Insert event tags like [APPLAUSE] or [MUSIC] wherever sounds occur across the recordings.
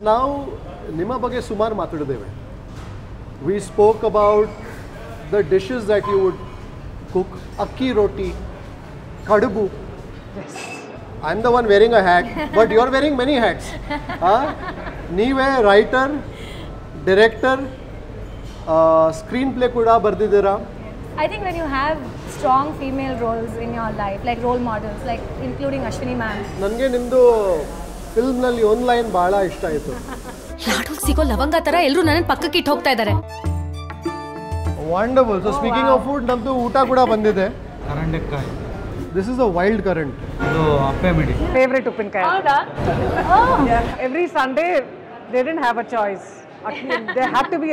ನಾವು ನಿಮ್ಮ ಬಗ್ಗೆ ಸುಮಾರು ಮಾತಾಡಿದ್ದೇವೆ we spoke about the dishes that you would cook ಅಕ್ಕಿ ರೋಟಿ ಕಡುಬು I am the one wearing a hat but you are varying many hats ನೀವೇ [LAUGHS] writer director screen play ಕೂಡ ಬರೆದಿದ್ದೀರಾ I think when you have strong female roles in your life, like role models, like including Ashwini ma'am, ನನಗೆ ನಿಮ್ಮದು ಫಿಲ್ಮ್ನಲ್ಲಿ ಒಂದ್ line ಬಹಳ ಇಷ್ಟ ಆಯ್ತು. ಲಾಡೋಗ್ ಸಿಗೋ ಲವಂಗ ತರ ಎಲ್ಲರೂ ನನ್ನ ಪಕ್ಕಕ್ಕೆ ಇಟ್ಟು ಹೋಗ್ತಾ ಇದ್ದಾರೆ wonderful so speaking of food ನಮ್ದು ಊಟ ಕೂಡ ಬಂದಿದೆ. ಕರಂಡಕ್ಕಾಯಿ this is a wild currant ಇದು ಅಪ್ಪೆ ಮಿಡಿ ಫೇವರೇಟ್ ಉಪ್ಪಿನಕಾಯಿ. ಹೌದಾ? Every Sunday they did have a choice they have to be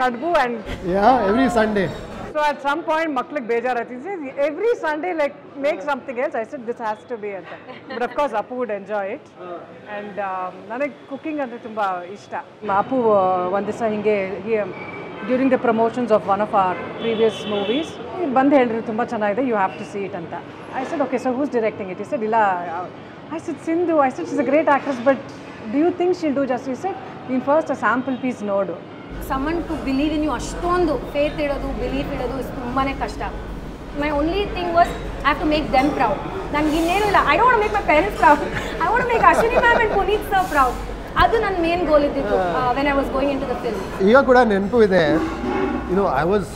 kadubu and yeah every Sunday so, at some point, Maklik Bejar every Sunday every Sunday, like, make something else. I said, this has to be Appu But of course, Apu ನನಗೆ cooking ಅಂದರೆ ತುಂಬ ಇಷ್ಟ ಅಪ್ಪು ಒಂದು ದಿವಸ ಹಿಂಗೆ during the promotions of one of our previous movies ಬಂದು ಹೇಳಿದ್ರು ತುಂಬ ಚೆನ್ನಾಗಿದೆ you have to see it ಅಂತ I said okay so who's directing it is ಇಲ್ಲ I said Sindhu I said is a great actress but do you think she'll do just you said ನೀನು first a sample piece ನೋಡು someone to believe in you ಅಷ್ಟೊಂದು faith ಇಡೋದು belief ಇಡೋದು is ತುಂಬಾ ಕಷ್ಟ. My only thing was I have to make them proud ನನಗೆ ಇನ್ನೇನು ಇಲ್ಲ. I don't make my parents proud I don't make Ashwini ma'am and Puneeth sir proud ಅದು ನನ್ನ ಮೇನ್ ಗೋಲ್ ಇದ್ದಿತ್ತು when I was going into the film ಈಗ ಕೂಡ ನೆನಪು ಇದೆ. ಇದು ಐ ವಾಸ್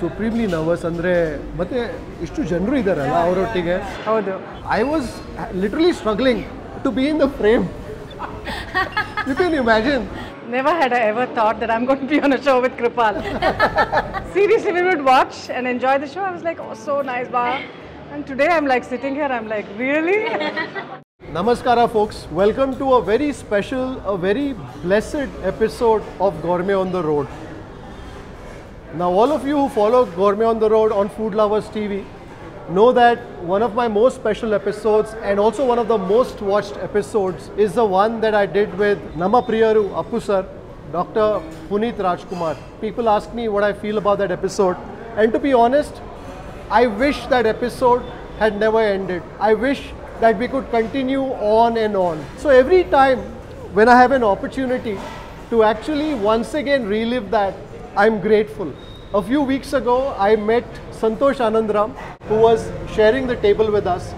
ಸುಪ್ರೀಮ್ಲಿ ನರ್ವಸ್ ಅಂದರೆ ಮತ್ತೆ ಇಷ್ಟು ಜನರು ಇದ್ದಾರಲ್ಲ ಅವರೊಟ್ಟಿಗೆ. ಹೌದು. I was literally struggling to be in the frame you can imagine Never had I ever thought that I'm going to be on a show with Kripal. [LAUGHS] Seriously, we would watch and enjoy the show. I was like, oh, so nice, wow. And today I'm like sitting here, I'm like, really? [LAUGHS] Namaskara, folks. Welcome to a very special, a very blessed episode of Gourmet on the Road. Now, all of you who follow Gourmet on the Road on Food Lovers TV know that one of my most special episodes and also one of the most watched episodes is the one that I did with Nama Priyaru Appu sir, Dr. Puneeth Rajkumar. People ask me what I feel about that episode, and to be honest, I wish that episode had never ended. I wish that we could continue on and on. So every time when I have an opportunity to actually once again relive that, I'm grateful. A few weeks ago, I met Santosh Anandram, who was sharing the table with us.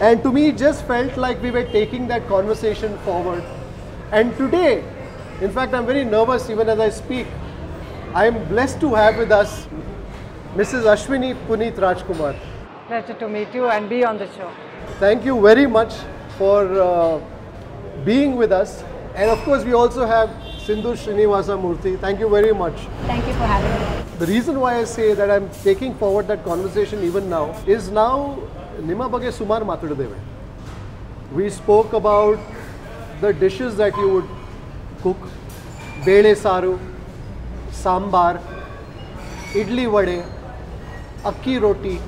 And to me, it just felt like we were taking that conversation forward. And today, in fact, I'm very nervous even as I speak. I am blessed to have with us Mrs. Ashwini Puneeth Rajkumar. Pleasure to meet you and be on the show. Thank you very much for uh, being with us. And of course, we also have Sindhu Sreenivasa Murthy. Thank you very much. Thank you for having me. The reason why I say that I'm taking forward that conversation even now is now Nima Bage Sumar Matadadeve. We spoke about the dishes that you would cook. Bele saru, sambar, idli vade, akki roti,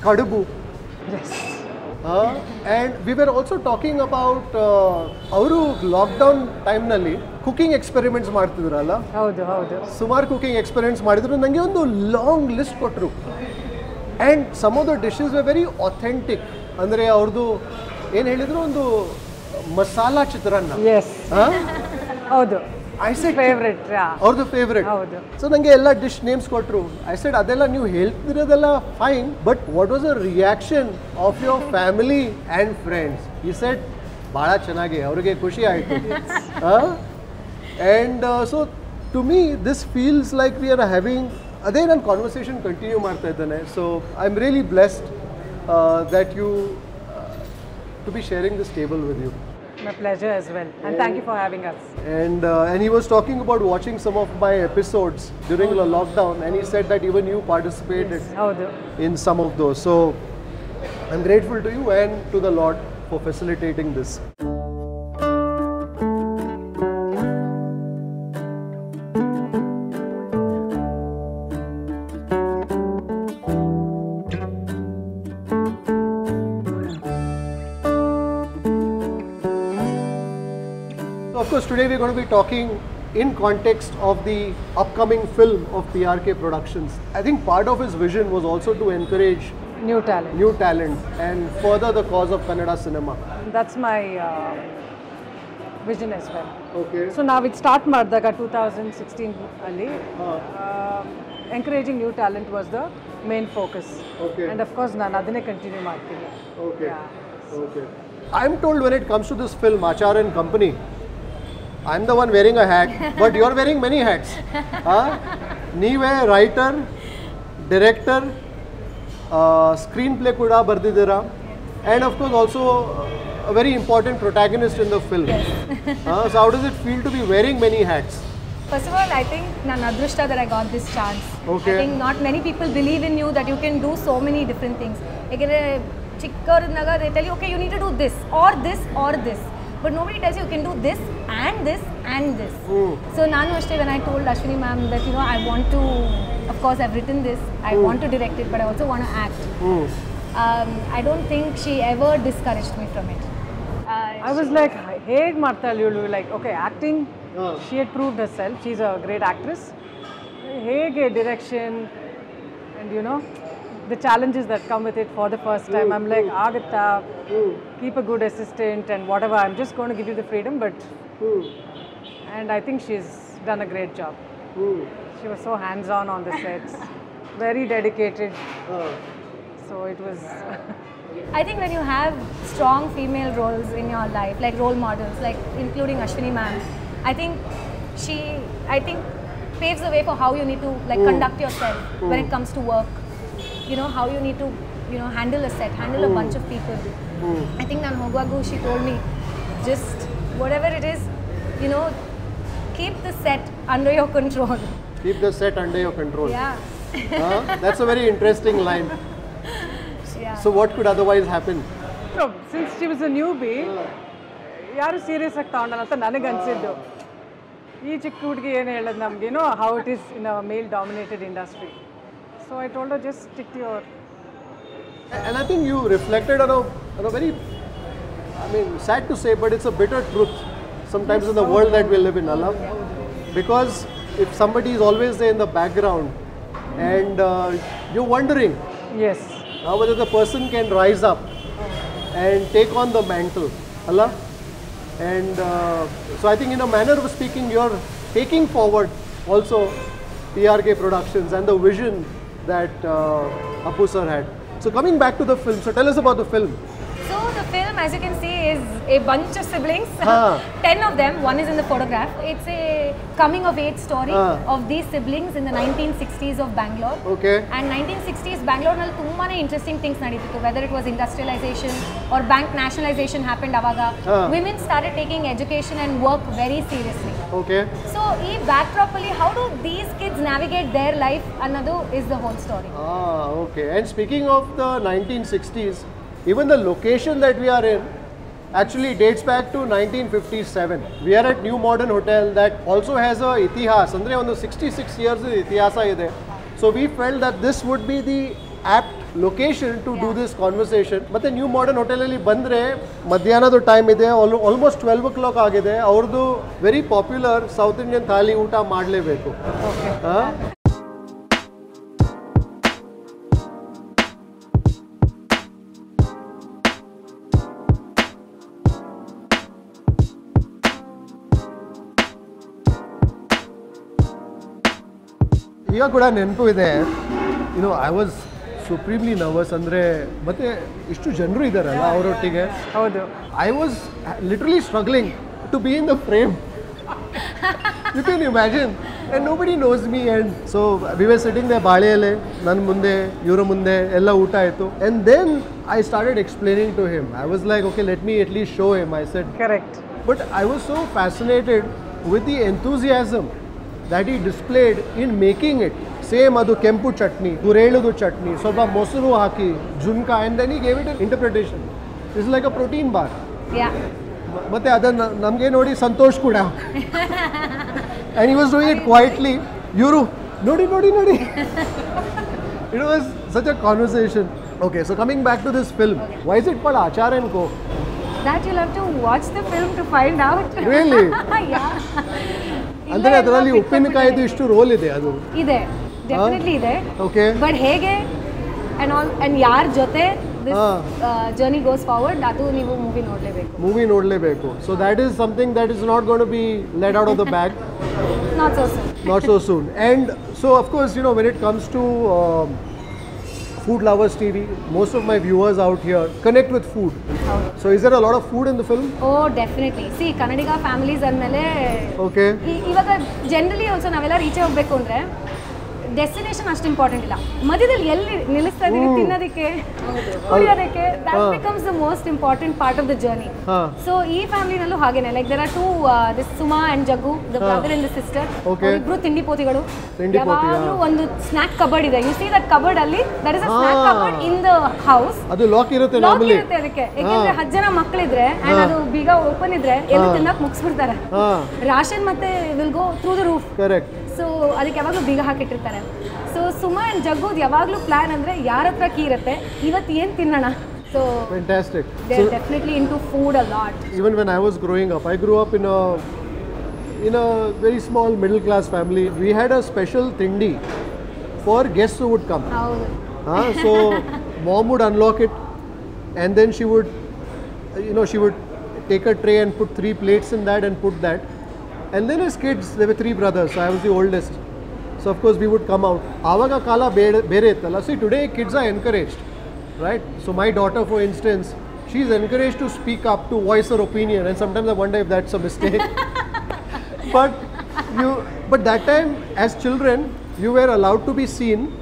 kadubu. Yes. And we were also talking about ಅವರು lockdown ಟೈಮ್ನಲ್ಲಿ cooking experiments ಮಾಡ್ತಿದ್ರಲ್ಲ? ಹೌದು ಹೌದು. ಸುಮಾರು cooking experiments ಮಾಡಿದ್ರು ನನಗೆ ಒಂದು long list ಕೊಟ್ಟರು and some of the dishes were very authentic ಅಂದರೆ ಅವ್ರದ್ದು ಏನು ಹೇಳಿದ್ರು ಒಂದು ಮಸಾಲಾ ಚಿತ್ರಾನ್ನ. ಹೌದು. ಐ ಸೆಡ್ ಫೇವ್ರೆಟ್ ಅವ್ರದ್ದು ಫೇವ್ರೆಟ್ ಹೌದು. ಸೊ ನನಗೆ ಎಲ್ಲ ಡಿಶ್ ನೇಮ್ಸ್ ಕೊಟ್ಟರು ಐ ಸೆಡ್ ಅದೆಲ್ಲ ನೀವು ಹೇಳ್ತಿರೋದೆಲ್ಲ fine but what was a reaction of your family and friends he said ಭಾಳ ಚೆನ್ನಾಗಿ ಅವ್ರಿಗೆ ಖುಷಿ ಆಯಿತು and so to me this feels like we are having ಅದೇ ನಾನು ಕಾನ್ವರ್ಸೇಷನ್ ಕಂಟಿನ್ಯೂ ಮಾಡ್ತಾ ಇದ್ದೇನೆ so I am really blessed that you to be sharing this table with you my pleasure as well. And thank you for having us. and uh, and he was talking about watching some of my episodes during the lockdown and he said that even you participated ಹೌದು in some of those so i'm grateful to you and to the lord for facilitating this we're going to be talking in context of the upcoming film of PRK Productions. I think part of his vision was also to encourage new talent new talent and further the cause of Kannada cinema. that's my uh, vision as well. Okay so ನಾವು ಇದು start ಮಾಡಿದಾಗ two thousand sixteen ಅಲ್ಲಿ encouraging new talent was the main focus Okay. And of course ನಾನು ಅದನ್ನೇ continue ಮಾಡ್ತೀನಿ Okay. Yeah. Okay. I'm told when it comes to this film, Achar and Company, I'm the one wearing a hat, but you're wearing many hats. huh? ನೀವೇ [LAUGHS] writer director screen play ಕೂಡ ಬರೆದಿದ್ದೀರಾ and of course also a very important protagonist in the film. Uh, [LAUGHS] so how does it feel to be wearing many hats? First of all, I think ನನ್ನ ಅದೃಷ್ಟ that I got this chance. Okay. I think not many people believe in you that you can do so many different things. ಯಾಕೆಂದರೆ ಚಿಕ್ಕವ್ರದಾಗ they tell you, okay, you need to do this or this or this. but nobody tells you you can do this and this and this. Mm. So Nanu when I told Ashwini ma'am that you know I want to, of course I've written this, I mm. want to direct it, but I also want to act. Mm. Um, I don't think she ever discouraged me from it. Uh, I was like, hey Martha Lulu, like okay acting, uh. she had proved herself, she's a great actress. Hey, direction, and you know, the challenges that come with it for the first hmm. time. I'm like, mm, Agata, mm. keep a good assistant and whatever. I'm just going to give you the freedom, but. Hmm. And I think she's done a great job. Hmm. She was so hands on on the sets, very dedicated. So it was. [LAUGHS] I think when you have strong female roles in your life, like role models, like including Ashwini ma'am, I think she, I think paves the way for how you need to like conduct yourself when it comes to work You know how you need to, you know, handle a set, handle a bunch of people. I think Nan Hogwagu, she told me, just whatever it is, you know, keep the set under your control. Keep the set under your control. Yeah. Huh? That's a very interesting line. Yeah. So what could otherwise happen? Since she was a new B ಯಾರು serious ಆಗಿ ತಗೊಂಡಲ್ಲ ಅಂತ ನನಗೆ ಅನಿಸಿದ್ದು ಈ ಚಿಕ್ಕ ಹುಡುಗಿ ಏನು ಹೇಳೋದು ನಮಗೇನೋ how it is in a mail dominated industry So I told her just stick to your. And I think you reflected on a, on a very, I mean, sad to say, but it's a bitter truth sometimes yes, in the so world that we live in, Allah, Because if somebody is always there in the background and uh, you're wondering. Yes. Now whether the person can rise up and take on the mantle. Allah. And uh, so I think in a manner of speaking, you're taking forward also PRK Productions and the vision that uh, Appu sir had. So coming back to the film, so tell us about the film. So the film, as you can see, is a bunch of siblings. Huh. [LAUGHS] Ten of them. One is in the photograph. It's a coming of age story Huh. of these siblings in the 1960s of Bangalore. Okay. And 1960s Bangalore ನಲ್ಲಿ ತುಂಬಾನೇ interesting things ನಡೀತಿತ್ತು whether it was industrialisation or bank nationalisation happened ಅವಾಗ Huh. Women started taking education and work very seriously Okay. So ಈ back ಅಲ್ಲಿ how do these kids navigate their life ಅನ್ನೋದು is the whole story Ah, okay. And speaking of the 1960s, even the location that we are in actually dates back to 1957. We are at New Modern Hotel that also has a itihas, ಅಂದ್ರೆ ಒಂದು 66 years ಇತಿಹಾಸ ಇದೆ. So we felt that this would be the apt location to do Yeah. this conversation. ಮತ್ತೆ new modern ಹೋಟೆಲಲ್ಲಿ ಬಂದರೆ ಮಧ್ಯಾಹ್ನದ time ಇದೆ almost twelve ಓ clock ಆಗಿದೆ ಅವ್ರದ್ದು very popular South Indian thali ಊಟ ಮಾಡಲೇಬೇಕು ಈಗ ಕೂಡ ನೆನಪು ಇದೆ you know I was supremely nervous ಅಂದರೆ ಮತ್ತೆ ಇಷ್ಟು ಜನರು ಇದ್ದಾರಲ್ಲ ಅವರೊಟ್ಟಿಗೆ ಹೌದು I was literally struggling to be in the frame you can imagine and nobody knows me and so we were sitting they ಬಾಳೆ ಎಲೆ ನನ್ನ ಮುಂದೆ ಇವರ ಮುಂದೆ ಎಲ್ಲ ಊಟ ಆಯಿತು and then I started explaining to him I was like okay let me at least show him I said correct But I was so fascinated with the enthusiasm that he displayed in making it. Same ಅದು ಕೆಂಪು ಚಟ್ನಿ ಗುರೇಳುದು ಚಟ್ನಿ ಸ್ವಲ್ಪ ಮೊಸರು ಹಾಕಿ ಜುನ್ಕ and then he gave it an interpretation it's like a protein bar ಯಾ ಮತ್ತೆ ಅದನ್ನು ನಮಗೆ ನೋಡಿ ಸಂತೋಷ್ ಕೂಡ ಆ್ಯಂಡ್ ಈ ವಾಸ್ ಡೂಯಿಂಗ್ ಇಟ್ ಕ್ವೈಟ್ಲಿ ಇವರು ನೋಡಿ ನೋಡಿ ನೋಡಿ it was such a conversation okay so coming back to this film why's it for Achar and Co That you'll have to watch the film to find out. Really? yeah. ಅಂದರೆ ಇಲ್ಲ, ಅದರಲ್ಲಿ ಎಲ್ಲ ಉಪ್ಪಿನಕಾಯಿದು ಇಷ್ಟು roll ಇದೆ ಅದು ಇದೆ ಡೆಫಿನೆಟ್ಲಿ ಇದೆ okay but ಹೇಗೆ ಆ್ಯಂಡ್ ಆಲ್ ಆ್ಯಂಡ್ ಯಾರ ಜೊತೆ this Ah. Journey goes forward ಅದು ನೀವು ಮೂವಿ ನೋಡಲೇಬೇಕು ಮೂವಿ ನೋಡಲೇಬೇಕು so that is something that is not gonna be let out of the bag not so sir not so soon. And so, of course, you know, when it comes to um, Food Lovers TV, most of my viewers out here connect with food. ಹೌದು So, is there a lot of food in the film? Oh definitely see Kannadiga families ಅಂದಮೇಲೆ Okay. ಇವಾಗ generally also ನಾವೆಲ್ಲ reach ಹೋಗ್ಬೇಕು ಅಂದರೆ destination ಅಷ್ಟು important ಇಲ್ಲ. ಮಧ್ಯದಲ್ಲಿ ಎಲ್ಲಿ ನಿಲ್ಲಿಸ್ತಾ ಇದೀವಿ ತಿನ್ನೋದಕ್ಕೆ ಕುಡಿಯೋದಕ್ಕೆ that. Becomes the most important part of the journey. So ಈ ಫ್ಯಾಮಿಲಿನಲ್ಲೂ ಹಾಗೇನೆ. Like there are two this Suma and Jaggu the brother and the sister. ಇಬ್ರು ತಿಂಡಿ ಪೋತಿಗಳು. ಯಾವಾಗಲೂ ಒಂದು ಸ್ನಾಕ್ ಕಬರ್ಡ್ ಇದೆ. ಯು ಸಿ ದಟ್ ಕಬರ್ಡ್ ಅಲ್ಲಿ that is a snack. Cupboard in the house ಅದು ಲಾಕ್ ಇರುತ್ತೆ ಲಾಕ್ ನಾರ್ಮಲಿ ಇರುತ್ತೆ ಅದಕ್ಕೆ. ಯಾಕಂದ್ರೆ ಹತ್ತು ಜನ ಮಕ್ಕಳಿದ್ರೆ ಅಂಡ್ ಅದು ಬೀಗ ಓಪನ್ ಇದ್ರೆ ಎಲ್ಲ. ತಿನ್ನಕ್ ಮುಗಿಸ್ಬಿಡ್ತಾರೆ. ರಾಷನ್ ಮತ್ತೆ will go through the roof correct so ಅದಕ್ಕೆ ಯಾವಾಗಲೂ ಬೀಗ ಹಾಕಿಟ್ಟಿರ್ತಾರೆ ಸೊ ಸುಮಾ ಅಂಡ್ ಜಗ್ಗುದ್ ಯಾವಾಗಲೂ ಪ್ಲಾನ್ ಅಂದ್ರೆ ಯಾರ ಹತ್ರ ಕೀ ಇರುತ್ತೆ ಇವತ್ತು ಏನು ತಿನ್ನೋಣ so fantastic. They So, definitely in to food a lot even when I was growing up, I grew up in a in a very small middle class family. We had a special tindi for guests who would come. ಹೌದು Huh? So mom would unlock it, and then she would, you know, she would take a tray and put three plates in that and put that. And then as kids, there were three brothers. I was the oldest. So of course we would come out. Avaga kala beretala. See, today kids are encouraged, right? So my daughter, for instance, she's encouraged to speak up, to voice her opinion. And sometimes I wonder if that's a mistake. [LAUGHS] but you, but that time, as children, you were allowed to be seen,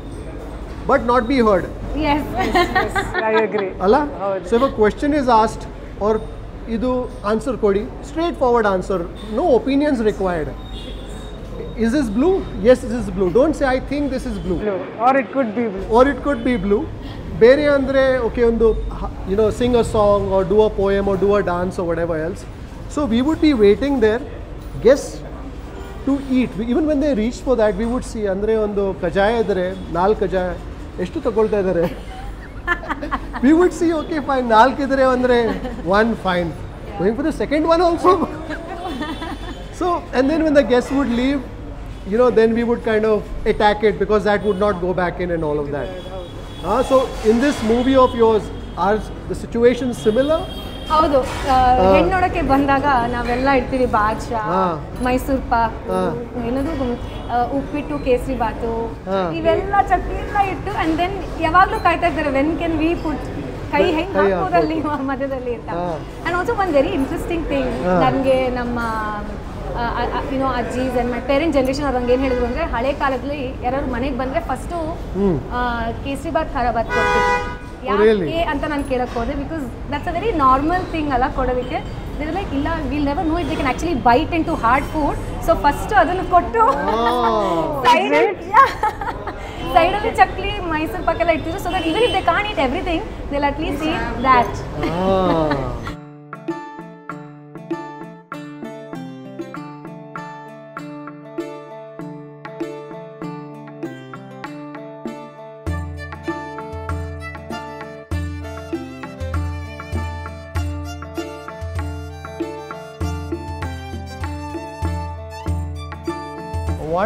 but not be heard. Yes. yes, yes I agree. Allah? So if a question is asked or ಇದು answer ಕೊಡಿ straightforward answer no opinions required is is blue yes is is blue don't say I think this is blue blue or it could be blue or it could be blue ಬೇರೆ ಅಂದರೆ okay ಒಂದು you know sing a song or do a poem or do a dance or whatever else so we would be waiting there guests to eat even when they reach for that we would see ಅಂದರೆ ಒಂದು ಕಜಾಯ ಇದ್ದರೆ ನಾಲ್ಕು ಕಜಾಯ ಎಷ್ಟು ತಗೊಳ್ತಾ ಇದ್ದಾರೆ [LAUGHS] we would see, okay, fine, Nalkidre Andre, one, fine. Yeah. Going for the second one also. [LAUGHS] so, and then when the guests would leave, you know, then we would kind of attack it because that would not go back in and all of that. Uh, so, in this movie of yours, are the situations similar? ಹೌದು ಹೆಣ್ಣು ನೋಡಕ್ಕೆ ಬಂದಾಗ ನಾವೆಲ್ಲ ಇಡ್ತೀವಿ ಬಾದ್ಶಾ ಮೈಸೂರ್ ಪಾಕ್ ಏನದು ಉಪ್ಪಿಟ್ಟು ಕೇಸರಿ ಬಾತು. ಇವೆಲ್ಲ ಚಟ್ನಿ ಎಲ್ಲ ಇಟ್ಟು ಅಂಡ್ ದೆನ್ ಯಾವಾಗ್ಲೂ ಕಾಯ್ತಾ ಇರ್ತಾರೆ ವೆನ್ ಕ್ಯಾನ್ ವಿ ಫುಡ್ ಕೈ ಹೆಂಗ್ ಹಾಕೋದಲ್ಲಿ ಮಧ್ಯದಲ್ಲಿ ಅಂತ. And also one very interesting thing. ನನಗೆ ನಮ್ಮ ಯುನೋ ಅಜ್ಜೀಸ್ ಅಂಡ್ ಮೈ ಪೇರೆಂಟ್ ಜನರೇಷನ್ ಅವ್ರಂಗೆ ಏನು ಹೇಳಿದ್ರು ಅಂದ್ರೆ ಹಳೆ ಕಾಲದಲ್ಲಿ ಯಾರಾದ್ರು ಮನೆಗೆ ಬಂದ್ರೆ ಫಸ್ಟು. ಕೇಸರಿ ಬಾತ್ ಖಾರ ಬಾತ್ ಕೊಡ್ತಿದ್ರು? ಯಾಕೆ ಅಂತ ನಾನು ಕೇಳಕ್ ಹೋದೆ because that's a very normal thing ಅಲ್ಲ ಕೊಡೋದಕ್ಕೆ. ದಿಸ್ ಲೈಕ್ ಇಲ್ಲ will never know it they can actually bite into hard food so first ಅದನ್ನು ಕೊಟ್ಟು [LAUGHS] ಸೈಡ್ ಸೈಡಲ್ಲಿ [LAUGHS] ಚಕ್ಲಿ ಮೈಸೂರು ಪಾಕೆಲ್ಲ ಇಟ್ಟಿದ್ರು so that even if they can't eat everything they'll at least eat that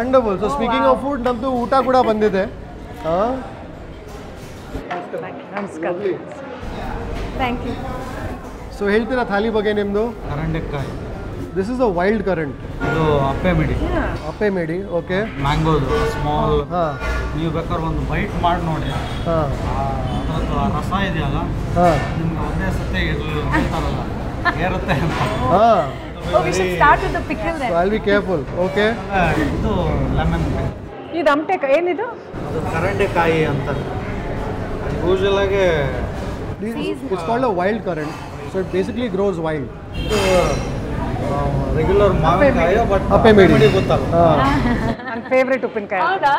Ah. Wonderful so speaking of food ನಮ್ಮದು ಊಟ ಕೂಡ ಬಂದಿದೆ ಹಾಂ ನಮಸ್ಕಾರ ಥ್ಯಾಂಕ್ ಯು ಸೊ ಹೇಳ್ತೀರಾ ಥಾಲಿ ಬಗ್ಗೆ ನಿಮ್ಮದು ಕರಂಡೆಕಾಯಿ this is a wild currant ಇದು ಅಪ್ಪೆ ಮಿಡಿ ಅಪ್ಪೆ ಮೇಡಿ ಓಕೆ ಮ್ಯಾಂಗೋದು ಸ್ಮಾಲ್ ಹಾಂ ನೀವು ಬೇಕಾದ್ರೆ ಒಂದು ಬೈಟ್ ಮಾಡಿ ನೋಡಿ ಹಾಂ ಆ, ಅದ್ರದ್ದು ಆ ರಸ ಇದೆಯಲ್ಲ ಹಾಂ ನಿಮ್ಗೆ ಒಂದೇ ಸತಿ ಇರಲಿಲ್ಲ ಹೇಳ್ತಾರಲ್ಲ ಏರುತ್ತೆ ಅಂತ ಹಾಂ ಓ we should start with the pickle so I'll be careful okay ಆಮೇಲೆ ಇದು ಲೆಮನ್ ಇದು ಅಮಟೆಕ ಏನಿದು? ಅದು ಕರಂಡೆಕಾಯಿ ಅಂತ. ಯೂಶುವಲ್ ಆಗಿ it's called a wild currant so it basically grows wild ಇದು ರೆಗ್ಯುಲರ್ ಮಾವಿನಕಾಯಿ ಬಟ್ ಅಪ್ಪೆ ಮೇಡಿ ಗೊತ್ತಲ್ಲ. [LAUGHS] ನನ್ನ ಫೇವ್ರೆಟ್ ಉಪ್ಪಿನಕಾಯಿ. ಹೌದಾ?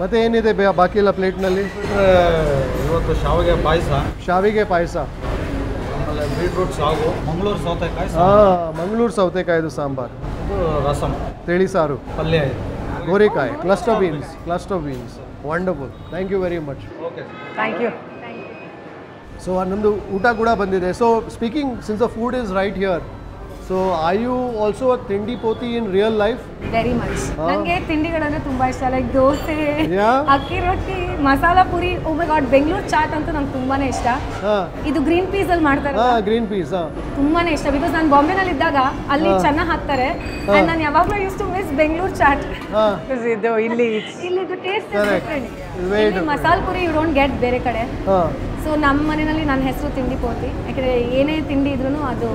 ಮತ್ತೆ ಏನಿದೆ ಬೇ- ಬಾಕಿ ಎಲ್ಲ ಪ್ಲೇಟ್ನಲ್ಲಿ ಇವತ್ತು ಶಾವಿಗೆ ಪಾಯಸ. ಶಾವಿಗೆ ಪಾಯಸ. ಬೀಟ್ರೂಟ್ ಸಾಗು ಮಂಗಳೂರು ಸೌತೆಕಾಯಿ ಸಾಗು. ಹಾಂ ಮಂಗಳೂರು ಸೌತೆಕಾಯ್ದು ಸಾಂಬಾರ್ ಇದು ರಸಂ ತಿಳಿ ಸಾರು ಪಲ್ಯ ಇದೆ ಗೋರಿಕಾಯಿ cluster beans cluster beans wonderful thank you very much okay thank you so ನಮ್ಮದು ಊಟ ಕೂಡ ಬಂದಿದೆ so speaking since the food is right here so I you also a ತಿಂಡಿ ಪೋತಿ in real life very much ನನಗೆ ತಿಂಡಿಗಳಂದ್ರೆ ತುಂಬಾ ಇಷ್ಟ like dosa. Akki roti masala puri oh my god Bengaluru chaat ಅಂತೂ ನಂಗೆ ತುಂಬಾನೇ ಇಷ್ಟ. ಇದು ಗ್ರೀನ್ ಪೀಸ್ ಅಲ್ಲಿ ಮಾಡ್ತಾರೆ ಗ್ರೀನ್ ಪೀಸ್ ತುಂಬಾನೇ ಇಷ್ಟ ಬಿಕಾಸ್ ನಾನು ಬಾಂಬೆನಲ್ಲಿ ಇದ್ದಾಗ ಅಲ್ಲಿ ಚೆನ್ನಾಗಿ ಹಾಕ್ತಾರೆ. ಅಂಡ್ ನಾನು ಯಾವಾಗಲೂ use to miss Bengaluru chaat Because ಇದು ಇಲ್ಲಿ ಇದು ಟೇಸ್ಟ್ Correct. ಮಸಾಲಾ ಇಲ್ಲಿ ಪುರಿ ಯು ಡೋಂಟ್ ಗೆಟ್ ಬೇರೆ ಕಡೆ. ಸೊ ನಮ್ಮ ಮನೆಯಲ್ಲಿ ನನ್ನ ಹೆಸರು ತಿಂಡಿ ಪೋತಿ. ಯಾಕಂದ್ರೆ ಏನೇ ತಿಂಡಿ ಇದ್ರೂ ಅದು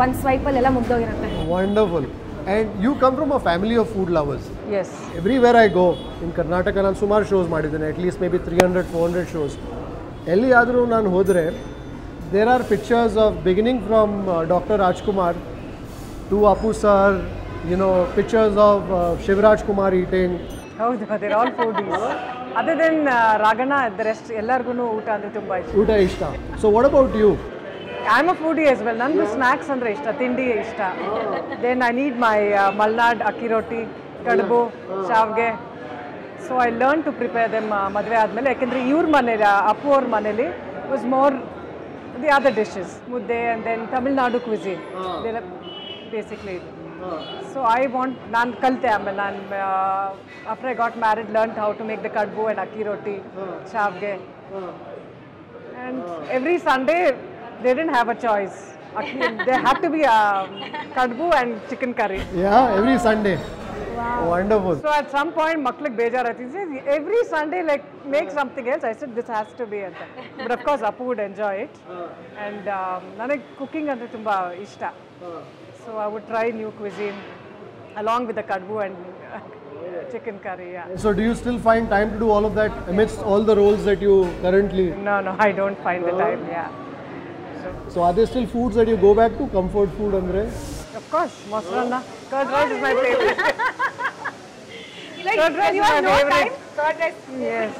ಒಂದು ಸ್ವೈಪಲ್ಲಿ ಎಲ್ಲ ಮುಗ್ದೋಗಿರುತ್ತೆ wonderful and you come from a family of food lovers as everywhere I go in Karnataka ನಾನು ಸುಮಾರು ಶೋಸ್ ಮಾಡಿದ್ದೇನೆ at least maybe three hundred four hundred shows ಎಲ್ಲಿಯಾದರೂ ನಾನು ಹೋದರೆ there are pictures of beginning from doctor Rajkumar to Appu sir you know pictures of Shivaraj Kumar eating ಹೌದು there all foodies other than Raghanna the rest ಎಲ್ಲರಿಗೂ ಊಟ ಅಂದರೆ ತುಂಬ ಇಷ್ಟ ಊಟ ಇಷ್ಟ so what about you I am a foodie as well ನನಗೂ snacks ಅಂದರೆ ಇಷ್ಟ ತಿಂಡಿ ಇಷ್ಟ. Then I need my Malnad akki roti kadubu shavige so I learn to prepare them ಮದುವೆ ಆದಮೇಲೆ. ಯಾಕೆಂದರೆ ಇವ್ರ ಮನೇಲಿ ಅಪ್ಪು ಅವ್ರ ಮನೇಲಿ was more the other dishes mudde and then Tamil Nadu cuisine ಇದೆಲ್ಲ ಬೇಸಿಕ್ಲಿ ಇದು. ಸೊ ಐ ವಾಂಟ್ ನಾನು ಕಲಿತೆ ಆಮೇಲೆ. ನಾನು after I got married learn how to make the kadubu and akki roti shavige and every Sunday, they didn't have a choice. there had to be uh, a kadbu and chicken curry. Yeah, every Sunday. Wow. Wonderful. So at some point, Maklak beja rati think, every Sunday, like, make something else. I said, this has to be. it." But of course, Appu would enjoy it. And um, cooking and tumba ishta. So I would try new cuisine along with the kadbu and uh, chicken curry. Yeah. So do you still find time to do all of that amidst all the roles that you currently? No, no, I don't find the time. Yeah. Yeah so ಅದೇ still foods that you go back to comfort food ಅಂದರೆ Of course, Mostrana. Curd rice is my favorite. Like, Curd rice when you is have my no favorite. time, curd rice. Yes.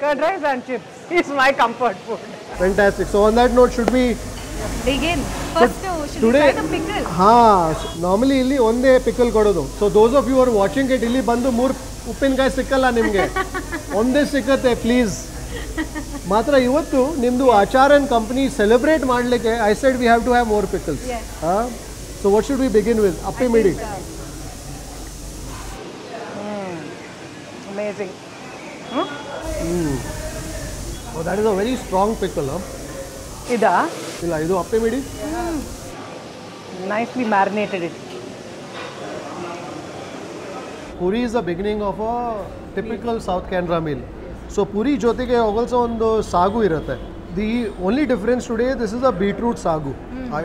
Curd rice and chips [LAUGHS] is my comfort food. Fantastic. So on that note, should we? Begin. First, should we today- try the pickle? ಹಾ normally ಇಲ್ಲಿ ಒಂದೇ pickle ಕೊಡೋದು so those of you are watching it ಇಲ್ಲಿ ಬಂದು ಮೂರು ಉಪ್ಪಿನಕಾಯಿ ಸಿಕ್ಕಲ್ಲ ನಿಮಗೆ [LAUGHS] ಒಂದೇ ಸಿಕ್ಕತ್ತೆ ಪ್ಲೀಸ್ ಮಾತ್ರ ಇವತ್ತು ನಿಮ್ಮದು ಆಚಾರ್ ಅಂಡ್ ಕಂಪ್ನಿ ಸೆಲೆಬ್ರೇಟ್ ಮಾಡಲಿಕ್ಕೆ I said we have to have more pickles Yes. ಹಾಂ so what should we begin with ಅಪ್ಪಿ ಮಿಡಿ Amazing. That is a very strong pickle Ida, ಇಲ್ಲ ಇದು ಅಪ್ಪಿ ಮಿಡಿ nicely marinated it. Puri is the beginning of a typical South Canara meal so puri ಜೊತೆಗೆ also ಒಂದು ಸಾಗು ಇರುತ್ತೆ the only difference today this is a beetroot sagu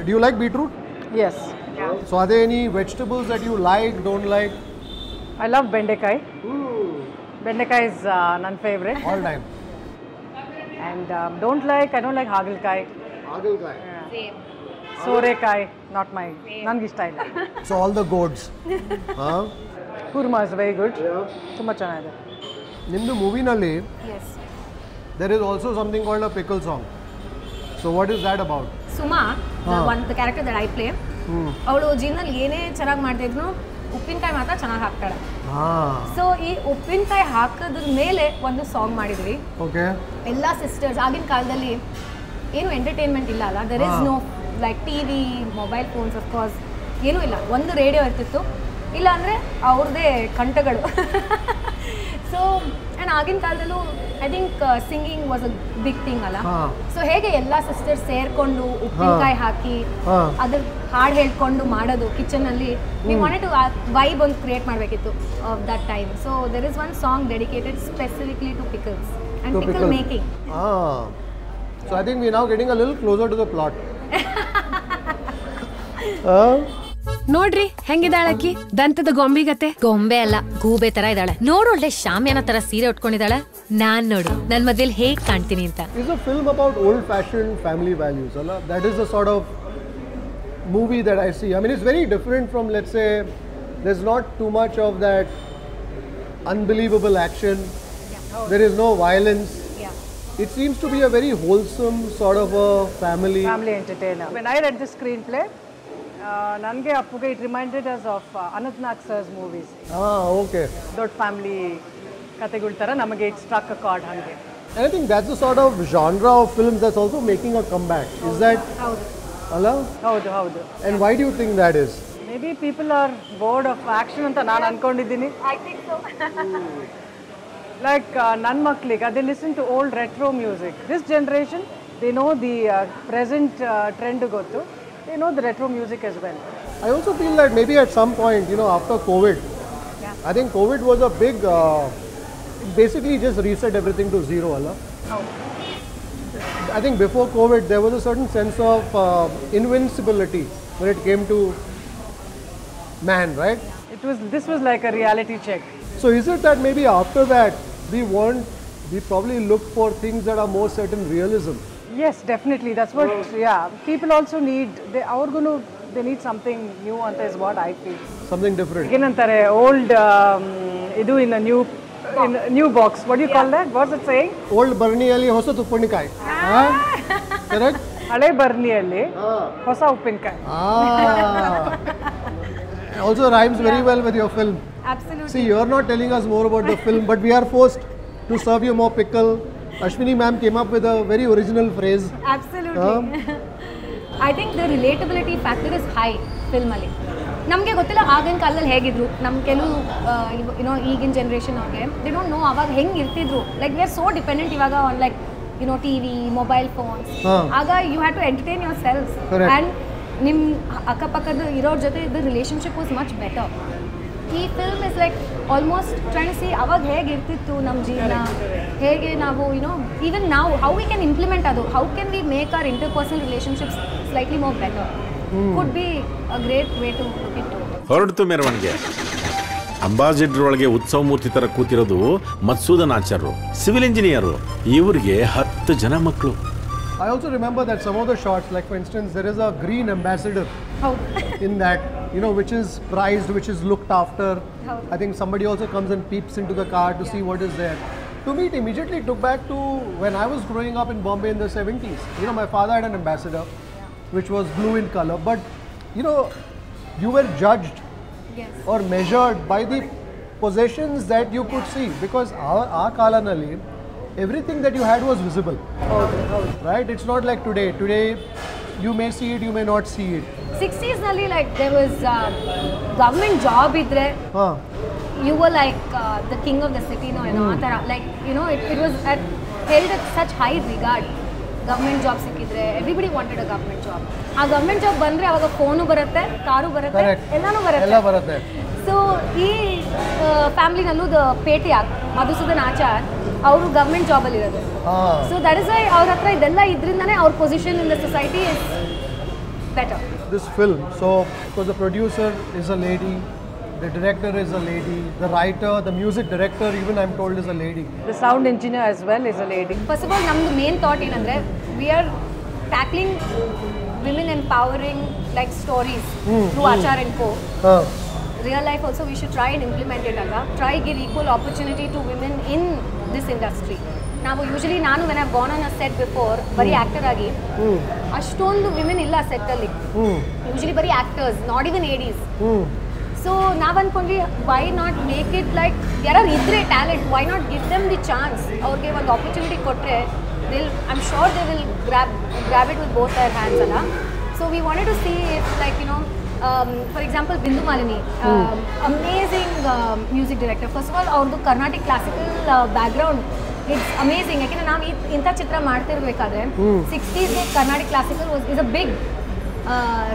do you like beetroot Yes. So ಅದೇ any vegetables that you like don't like I love bendekai. Bendekai is uh, ನನ್ನ favorite. All time And um, don't like, I don't like hagelkai. ಹಾಗಲ್ಕಾಯಿ Sorekai, not my, ನನಗೆ ಇಷ್ಟ ಇಲ್ಲ. So all the gods ಹಾಂ Kurma is very good. ತುಂಬ ಚೆನ್ನಾಗಿದೆ. ನಿಮ್ಮದು ಮೂವಿನಲ್ಲಿ Yes. There is also something called a pickle song so what is that about Suma. One the character that I play ಅವಳು ಜೀವನದಲ್ಲಿ ಏನೇ ಚೆನ್ನಾಗಿ ಮಾಡ್ತಿದ್ರು ಉಪ್ಪಿನಕಾಯಿ ಮಾತ್ರ ಚೆನ್ನಾಗಿ ಹಾಕ್ತಾಳೆ. ಸೊ ಈ ಉಪ್ಪಿನಕಾಯಿ ಹಾಕೋದ್ರ ಮೇಲೆ ಒಂದು ಸಾಂಗ್ ಮಾಡಿದ್ವಿ. ಓಕೆ ಎಲ್ಲ ಸಿಸ್ಟರ್ಸ್ ಆಗಿನ ಕಾಲದಲ್ಲಿ ಏನು ಎಂಟರ್ಟೈನ್ಮೆಂಟ್ ಇಲ್ಲ ಅಲ್ಲ? There is no like T V mobile phones of course ಏನೂ ಇಲ್ಲ. ಒಂದು ರೇಡಿಯೋ ಇರ್ತಿತ್ತು. ಇಲ್ಲ ಅಂದರೆ ಅವ್ರದ್ದೇ ಕಂಠಗಳು. [LAUGHS] ಸೊ ಆ್ಯಂಡ್ ಆಗಿನ ಕಾಲದಲ್ಲೂ I think singing was a big thing ಅಲ್ಲ. ಸೊ ಹೇಗೆ ಎಲ್ಲ ಸಿಸ್ಟರ್ಸ್ ಸೇರ್ಕೊಂಡು ಉಪ್ಪಿನಕಾಯಿ ಹಾಕಿ. ಅದ್ರ ಹಾಡು ಹೇಳ್ಕೊಂಡು ಮಾಡೋದು ಕಿಚನಲ್ಲಿ ವಿ ವಾಂಟೆಡ್ ಟು ವೈಬ್ ಒಂದು ಕ್ರಿಯೇಟ್ ಮಾಡಬೇಕಿತ್ತು of that time so there is one song dedicated specifically to pickles and pickle making so So I think ನಾವ್ now getting a little closer to the plot. [LAUGHS] Ah, ನೋಡ್ರಿ ಹೆಂಗಿದಾಳಕ್ಕಿ ದಂತದ ಗೊಂಬಿಗತೆ ಗೊಂಬೆ ಅಲ್ಲ ಗೂಬೆ ತರ ಇದ್ದಾಳೆ. ನೋಡು ಒಳ್ಳೆ ಶಾಮ್ಯಾನ ತರ ಸೀರೆ ಉಟ್ಕೊಂಡಿದ್ದಾಳೆ. ನಾನ್ ನೋಡು ನನ್ ಮದ್ವೆಲ್ ಹೇಗ್ ಕಾಣ್ತೀನಿ ಅಂತ. Is a film about old fashion family values ಅಲ್ಲ? That is a sort of movie that I see I mean is very different from let's a there is not too much of that unbelievable action there is no violence It seems to be a very wholesome sort of a family. Family entertainer. When I read the screenplay, ನನಗೆ ಅಪ್ಪುಗೆ it reminded us of Ananth Nag sirs movies Ah, okay. ದೊಡ್ಡ family ಕತೆಗಳ ಥರ ನಮಗೆ it struck a chord ಹಾಗೆ And I think that's the sort of genre of films that's also making a comeback. Is that ಅಲ್ಲ ಹೌದು ಹೌದು And why do you think that is? May be people are bored of action ಅಂತ ನಾನು ಅನ್ಕೊಂಡಿದ್ದೀನಿ I think so like ನನ್ನ ಮಕ್ಳಿಗೆ ಅದೇ listen to old retro music this generation they know the present trend ಗೊತ್ತು you know, the retro music as well. I also feel that maybe at some point, you know, after COVID, yeah. I think COVID was a big, uh, basically just reset everything to zero, Allah. Oh. I think before COVID, there was a certain sense of uh, invincibility when it came to man, right? It was. This was like a reality check. So is it that maybe after that we want, we probably look for things that are more certain realism? Yes, definitely. That's what. Yeah, people also need. They ಅವ್ರಿಗೂ they need something new ಅಂತ is what I feel. Something different. ಏನಂತಾರೆ old ಇದು ಇನ್ new in new box what you call that what's it saying Old ಬರ್ನಿಯಲ್ಲಿ ಹೊಸ ತುಪ್ಪಣಿಕಾಯಿ correct ಹಳೆ ಬರ್ನಿಯಲ್ಲಿ ಹೊಸ ಉಪ್ಪಿನಕಾಯಿ Ah. also rhymes very well with your film. Absolute See, you're not telling us more about the film, but we are forced to serve you more pickle. Ashwini ma'am came up with a very original phrase. Absolutely I think the factor is is high ಫಿಲ್ಮಲ್ಲಿ ನಮಗೆ ಗೊತ್ತಿಲ್ಲ ಆಗಿನ ಕಾಲದಲ್ಲಿ ಹೇಗಿದ್ರು. ನಮ್ಮ ಕೆಲವು YONO ಈಗಿನ generation ಅವ್ರಿಗೆ they don't know ಅವಾಗ ಹೆಂಗೆ ಇರ್ತಿದ್ರು. Like we are so dependent ಇವಾಗ on like you know T V mobile phones. ಆಗ you have to entertain yourselves. And ನಿಮ್ಮ ಅಕ್ಕಪಕ್ಕದ ಇರೋರ ಜೊತೆ the relationship was much better ಈ film is like almost train see ಅವಾಗ ಹೇಗೆ ಇರ್ತಿತ್ತು ನಮ್ಮ ಜೀವನ ಹೇಗೆ ನಾವು ಯುನೋ ಈವನ್ ನಾವು ಹೌ ವಿ ಕ್ಯಾನ್ ಇಂಪ್ಲಿಮೆಂಟ್ ಅದು? How can we make our interpersonal relationships slightly more better could be a great way to look it ಹೊರಡ್ತು ಮೆರವಣಿಗೆ. ಅಂಬಾಸಿಡರ್ ಒಳಗೆ ಉತ್ಸವ ಮೂರ್ತಿ ತರ ಕೂತಿರೋದು ಮತ್ಸೂದನ್ ಆಚಾರ್ಯರು ಸಿವಿಲ್ ಇಂಜಿನಿಯರು. ಇವರಿಗೆ ಹತ್ತು ಜನ ಮಕ್ಕಳು I also remember that some of the shots, like for instance, there is a green ambassador oh. in that, you know, which is prized, which is looked after. Oh. I think somebody also comes and peeps into the car to yeah. see what is there. To me, it immediately took back to when I was growing up in Bombay in the 70s. You know, my father had an ambassador, yeah. which was blue in color, but you know, you were judged yes. or measured by the possessions that you could see because our, our Kalanali everything that you had was visible. Okay. Right? It's not like today. Today, you may see it, you may not see it. 60s ನಲ್ಲಿ like there was uh, government job Idre. huh. you were like uh, the king of the city no ಏನೋ ಆ ಥರ like you know it, it was at, held at such high regard government job ಸಿಕ್ಕಿದ್ರೆ everybody wanted a government job ಆ government job ಬಂದ್ರೆ ಅವಾಗ phone ಬರುತ್ತೆ car ಬರುತ್ತೆ ಎಲ್ಲಾನು ಬರುತ್ತೆ ಎಲ್ಲ ಬರುತ್ತೆ ಸೊ ಈ ಫ್ಯಾಮಿಲಿನಲ್ಲೂ ದ ಪೇಟೆ ಮಧುಸೂದನ್ ಆಚಾರ್ ಅವರು ಗೌರ್ಮೆಂಟ್ ಜಾಬಲ್ಲಿ ಇರೋದು ಸೊ ದಟ್ ಇಸ್ ವೈ ಅವ್ರ ಹತ್ರ in ಇದರಿಂದನೇ ಅವ್ರ position in the society is better this film so because the producer is a lady The director is a lady, the writer, the music director even I'm told is a lady. The sound engineer as well is a lady. First of all, namdu main thought enandre we are tackling women empowering like stories through mm. Aachar and Co. Real life also we should try and implement it. Try give equal opportunity to women in this industry ನಾವು usually ನಾನು when I gone on a set before ಬರೀ actor ಆಗಿ. ಅಷ್ಟೊಂದು women ಇಲ್ಲ set ಅಲ್ಲಿ. Usually ಬರೀ actors not even ADs. So ನಾವು ಅನ್ಕೊಂಡ್ವಿ why not make it like ಯಾರು ಇದ್ರೆ talent why not give them the chance ಅವ್ರಿಗೆ ಒಂದು ಆಪರ್ಚುನಿಟಿ ಕೊಟ್ಟರೆ till I am sure they will grab grab it with both our hands ಅಲ್ಲ. So we wanted to see if like you know for example ಬಿಂದು Malini amazing music director first of all ಅವ್ರದ್ದು Carnatic classical background it's amazing ಯಾಕೆಂದರೆ ನಾವು ಈ- ಇಂಥ ಚಿತ್ರ ಮಾಡ್ತಿರ್ಬೇಕಾದ್ರೆ ಸಿಕ್ಸ್ಟೀಸ್ಗೆ Carnatic classical was is a big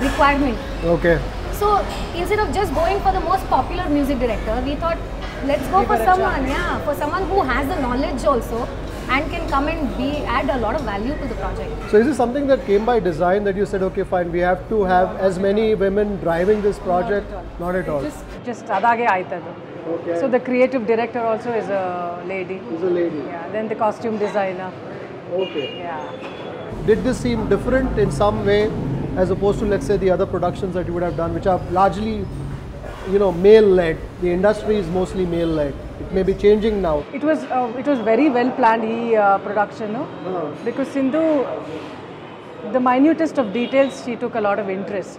requirement Okay. So instead of just going for the most popular music director, we thought let's go for someone, yeah, for someone who has the knowledge also and can come and be add a lot of value to the project. So is this something that came by design that you said, okay, fine, we have to have as many women driving this project? Not at all. Not at all. Just, just adage aitadu. Okay. So the creative director also is a lady. Is a lady. Yeah. Then the costume designer. Okay. Yeah. Did this seem different in some way, as opposed to let's say the other productions that you would have done, which are largely, you know, male-led. The industry is mostly male-led It may be changing now. It was uh, it was very well planned ಈ uh, production no? because Sindhu the minutest of details she took a lot of interest.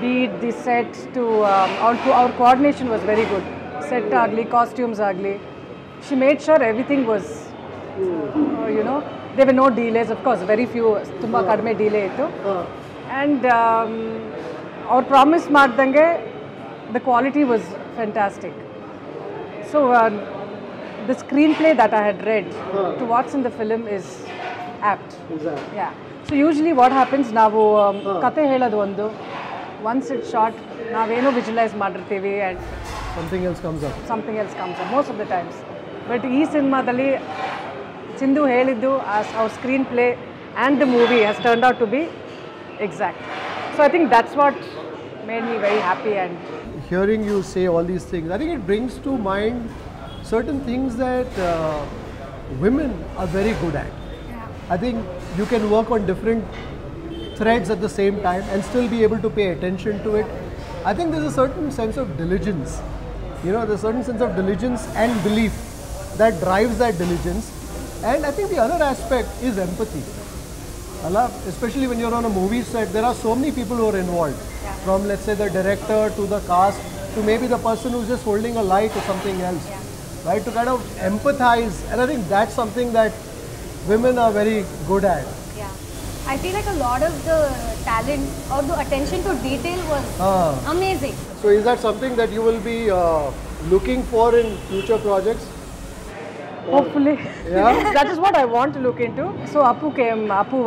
Be it the set to um, our, co- our coordination was very good. Set ugly, costumes ugly. She made sure everything was uh, you know there were no delays of course very few ತುಂಬ ಕಡಿಮೆ delay ಇತ್ತು and ಅವ್ರು promise ಮಾಡ್ದಂಗೆ the quality was fantastic so the screen play that I had red to what's in the film is apt yeah so usually what happens ನಾವು um, ಕತೆ ಹೇಳೋದು ಒಂದು once it short ನಾವೇನೋ visualise ಮಾಡಿರ್ತೀವಿ and Something else comes up. Something else comes most of the times but ಈ ಸಿನಿಮಾದಲ್ಲಿ ಸಿಂಧು ಹೇಳಿದ್ದು ಅವ್ರ screen play and the movie has turn out to B exact so I think that's what made me very happy and Hearing you say all these things, I think it brings to mind certain things that uh, women are very good at. I think you can work on different threads at the same time and still be able to pay attention to it. I think there's a certain sense of diligence. You know, there's a certain sense of diligence and belief that drives that diligence. And I think the other aspect is empathy. Allah, especially when you're on a movie set, there are so many people who are involved. From let's say the director to the cast to maybe the person who's just holding a light or something else. Right? To kind of empathize. And I think that's something that women are very good at. Yeah. I feel like a lot of the talent or the attention to detail was Ah. amazing. So is that something that you will be uh, looking for in future projects? Hopefully. [LAUGHS] That is what I want to look into. So Appu came, Appu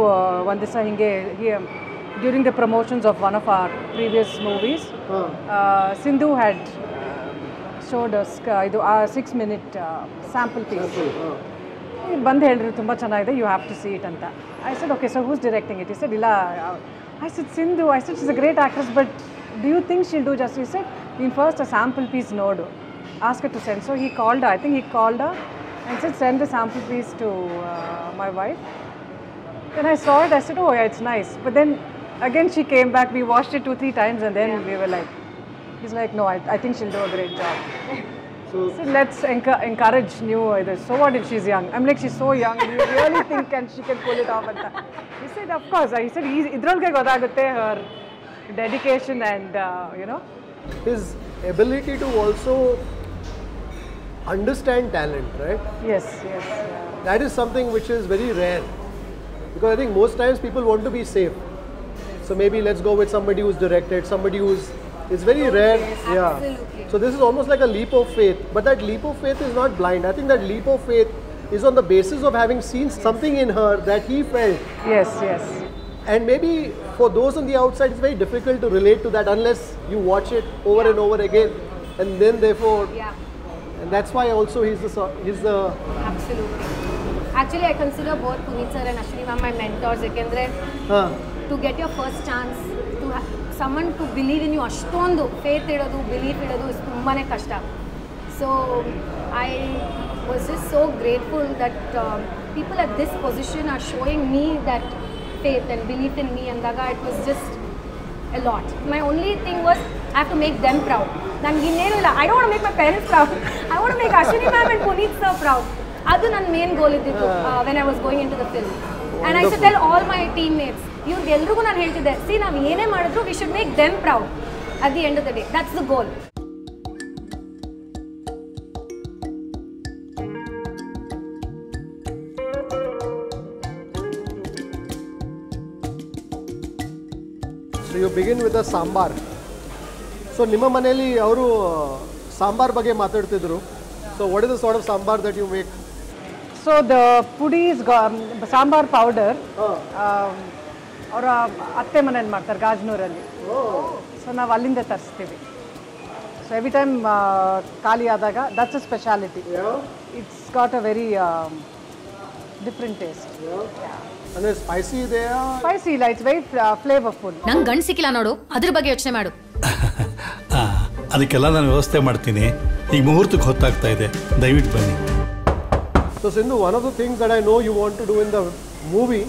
Vandisa uh, Hinge here um, during the promotions of one of our previous movies. Huh. Uh, Sindhu had uh, showed us uh, six minute uh, sample piece. Sample, huh. You have to see it. Anta. I said, okay, so who's directing it? He said, Ila. I said, Sindhu. I said, she's a great actress, but do you think she'll do justice? He said, in first, a sample piece no do. Ask her to send. So he called her. I think he called her. I said, send the sample piece to uh, my wife. Then I saw it, I said, oh yeah, it's nice. But then again she came back, we washed it two, three times and then yeah. we were like, he's like, no, I, I think she'll do a great job. So, so let's encourage new uh, authors. So what if she's young? I'm like, she's so young. Do You really think can she can pull it off? He said, of course. He said, he's her dedication and, uh, you know. His ability to also understand talent, right? Yes, yes. yeah. That is something which is very rare. Because I think most times people want to be safe. So maybe let's go with somebody who's directed, somebody who's it's very rare. Yeah. Absolutely. So this is almost like a leap of faith. But that leap of faith is not blind. I think that leap of faith is on the basis of having seen something in her that he felt. Yes, yes. And maybe for those on the outside, it's very difficult to relate to that unless you watch it over and over again. And then therefore, Yeah. And that's why also he's the he's the absolutely. Actually, I consider both Puneeth sir and Ashwini ma'am my mentors. Ekendre, huh. to get your first chance to have someone to believe in you, ಅಷ್ಟೊಂದು faith ಇಡೋದು belief ಇಡೋದು is ತುಂಬಾನೇ ಕಷ್ಟ. So I was just so grateful that uh, people at this position are showing me that faith and belief in me. And Daga, it was just lot lot. My only was I I have to make them proud. ಇನ್ನೇನು ಇಲ್ಲ. I don't make my parents proud I want make Ashwini ma'am and Puneeth sir proud ಅದು ನನ್ನ main goal ಇದ್ದಿತ್ತು when I was going into the film and I should tell all my team mates ಇವ್ರಿಗೆಲ್ರಿಗೂ ನಾನು ಹೇಳ್ತಿದ್ದೆ see ನಾವು ಏನೇ ಮಾಡಿದ್ರು we should make them proud at the end of the day that's the goal So with begin with a sambar. So ನಿಮ್ಮ ಮನೆಯಲ್ಲಿ ಅವರು ಸಾಂಬಾರ್ ಬಗ್ಗೆ ಮಾತಾಡ್ತಿದ್ರು. So what is the sort of sambar that you make so the pudi is sambar powder ಅವರ ಅತ್ತೆ ಮನೇಲಿ ಮಾಡ್ತಾರೆ ಗಾಜನೂರಲ್ಲಿ. So ನಾವು ಅಲ್ಲಿಂದ ತರಿಸ್ತೀವಿ. ಸೊ ಎವ್ರಿ ಟೈಮ್ ಖಾಲಿ ಆದಾಗ that's a speciality it's got a very different taste ಅಂದ್ರೆ ಸ್ಪೈಸಿ ಇದೆಯಾ? ಸ್ಪೈಸಿ ಇಲ್ಲ ಇಟ್ಸ್ ವೆರಿ ಫ್ಲೇವರ್ಫುಲ್ ನಂಗೆ ಗಂಡ್ ಸಿಕ್ಕಿಲ್ಲ ನೋಡು ಅದ್ರ ಬಗ್ಗೆ ಯೋಚನೆ ಮಾಡು. [LAUGHS] ಅದಕ್ಕೆಲ್ಲ ನಾನು ವ್ಯವಸ್ಥೆ ಮಾಡ್ತೀನಿ. ಈಗ ಮುಹೂರ್ತಕ್ಕೆ ಹೊತ್ತಾಗ್ತಾ ಇದೆ ದಯವಿಟ್ಟು ಬನ್ನಿ. So Sindhu one of the I know to do in the movie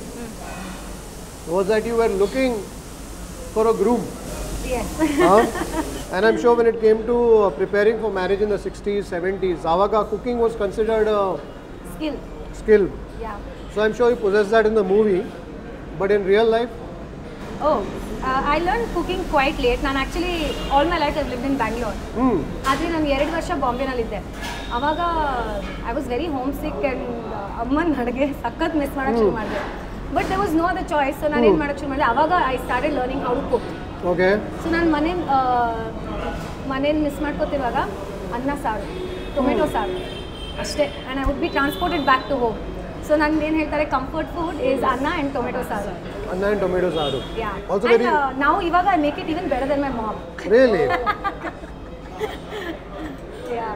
was that you for a groom and preparing for marriage in sixties seventies ಆವಾಗ cooking was considered skill So I'm sure you possess that in the movie. But in real life, oh I learn cooking quite late ನಾನು actually all my life I live in Bangalore ಆದರೆ ನಾನು ಎರಡು ವರ್ಷ ಬಾಂಬೆನಲ್ಲಿದ್ದೆ. ಅವಾಗ I was very homesick and ಅಮ್ಮನ ಅಡುಗೆ ಸಖತ್ ಮಿಸ್ ಮಾಡೋಕ್ಕೆ ಶುರು ಮಾಡಿದೆ. But they was no other choice so ನಾನು ಏನು ಮಾಡೋಕ್ಕೆ ಶುರು ಮಾಡಿದೆ? ಅವಾಗ I started learning how to cook okay so ನಾನು ಮನೆ ಮನೇಲಿ ಮಿಸ್ ಮಾಡ್ಕೋತಿರುವಾಗ ಅನ್ನ ಸಾರು ಟೊಮೆಟೊ ಸಾರು ಅಷ್ಟೇ. And I would be transported back to home so ನಂಗೆ ಏನು ಹೇಳ್ತಾರೆ ಕಂಫರ್ಟ್ ಫುಡ್ ಈಸ್ ಅನ್ನ ಆ್ಯಂಡ್ ಟೊಮೆಟೊ ಸಾರು ಅನ್ನ ಆ್ಯಂಡ್ ಟೊಮೆಟೊ ಸಾರು ಯಾ ಆಲ್ಸೋ ವೆರಿ ನಾವು ಇವಾಗ make it even better then my mom really yeah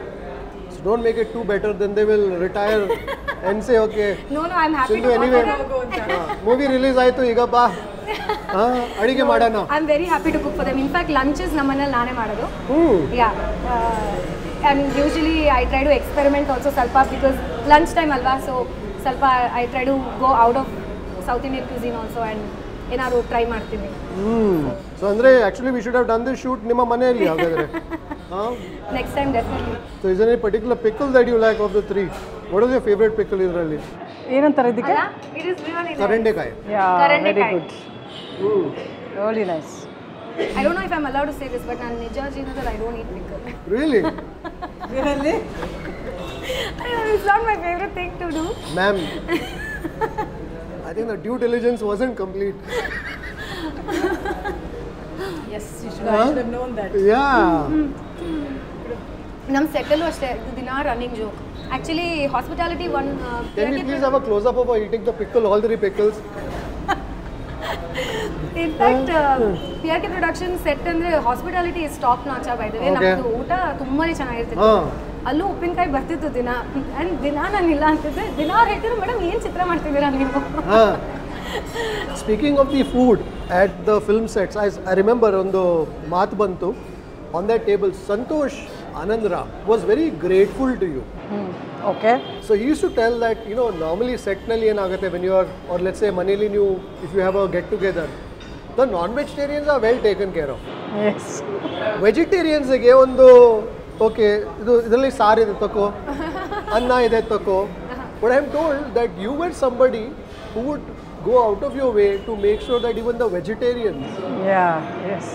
So don't make it too better, then they will retire and say, okay, no no I am happy Sindhu, anyway, movie release ಆಯ್ತು ಈಗ ಬಾ ಹಾ, ಅಡಿಗೆ ಮಾಡೋಣ I am very happy to cook for them in fact lunches ನಮ್ಮನೇಲಿ ನಾನೇ ಮಾಡೋದು hmm yeah I mean usually I try to experiment also ಸ್ವಲ್ಪ ಬಿಕಾಸ್ ಲಂಚ್ ಟೈಮ್ ಅಲ್ವಾ ಸೊ ಸ್ವಲ್ಪ I try to go out of South Indian cuisine also and ಏನಾದ್ರು try ಮಾಡ್ತೀನಿ. Hmm. So ಅಂದ್ರೆ actually we should have done this shoot ನಿಮ್ಮ ಮನೆಯಲ್ಲಿ ಹಾಗಾದ್ರೆ. [LAUGHS] ಹಾ? Next time definitely so is any particular pickle that you like of the three what is your favourite pickle ಇದರಲ್ಲಿ? ಏನಂತಾರೆ ಇದಕ್ಕೆ? It is really ಕರೆಂಡೆಕಾಯಿ. Yeah very good good really nice I don't know if I'm allowed to say this but ನಾನು ನಿಜ ಜೀವನದಲ್ಲಿ I don't eat pickle really it's not my favourite thing to do ma'am I think the due diligence wasn't complete S you should I should have known that yeah ನಮ್ಮ ಸೆಟ್ಟಲ್ಲೂ ಅಷ್ಟೇ ಇದು ದಿನ running joke actually hospitality one Can we please have a close up of her eating the pickle, all three pickles? In fact P R K production set ಅಂದ್ರೆ hospitality is top notch Okay. ನಮ್ದು ಊಟ ತುಂಬಾನೇ ಚೆನ್ನಾಗಿರ್ತಿತ್ತು. ಅಲ್ಲೂ ಉಪ್ಪಿನಕಾಯಿ ಬರ್ತಿತ್ತು ದಿನ. And ದಿನ ನಾನು ಇಲ್ಲ ಅಂತಿದ್ದೆ. ದಿನ ಅವ್ರು ಹೇಳ್ತಿದ್ರು ಮೇಡಮ್ ಏನು ಚಿತ್ರ ಮಾಡ್ತಿದ್ದೀರಾ ನೀವು? Speaking of the food at the film sets I I ಒಂದು ಮಾತು ಬಂತು. On the table table, Santosh Anandra was very grateful to you. Okay So he used to tell that, you know, normally set ನಲ್ಲಿ ಏನಾಗುತ್ತೆ when you are, or let's say ಮನೇಲಿ ನೀವು, if you have a get together, the non-vegetarians are well taken care of. S ವೆಜಿಟೇರಿಯನ್ಸ್ಗೆ ಒಂದು okay ಇದು ಇದರಲ್ಲಿ ಸಾರು ಇದೆ ತಕೋ ಅನ್ನ ಇದೆ ತಕೋ but I am told that you wear somebody who would go out of your way to make sure that even the vegetarians yeah yes